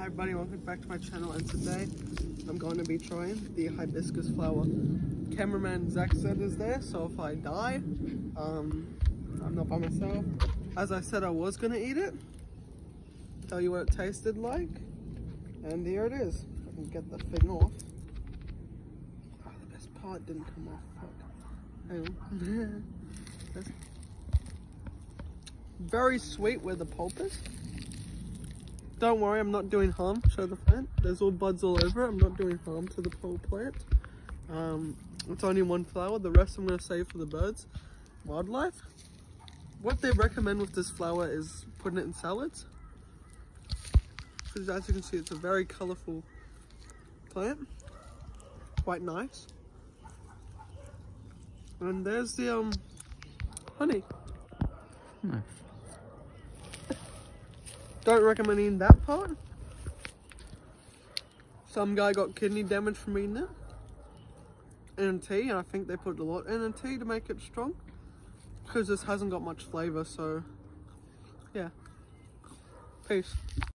Hi everybody, welcome back to my channel and today I'm going to be trying the hibiscus flower. Cameraman Zach said is there, so if I die, um, I'm not by myself. As I said I was going to eat it, tell you what it tasted like, and here it is. I can get the thing off. Oh, the best part didn't come off. Hang on. Very sweet where the pulp is. Don't worry, I'm not doing harm. Show the plant. There's all buds all over. I'm not doing harm to the whole plant. Um, it's only one flower. The rest I'm going to save for the birds. Wildlife. What they recommend with this flower is putting it in salads. Because as you can see, it's a very colourful plant. Quite nice. And there's the um honey. Nice. Don't recommend eating that part. Some guy got kidney damage from eating it. And tea, and I think they put a lot in a tea to make it strong. Because this hasn't got much flavour, so yeah. Peace.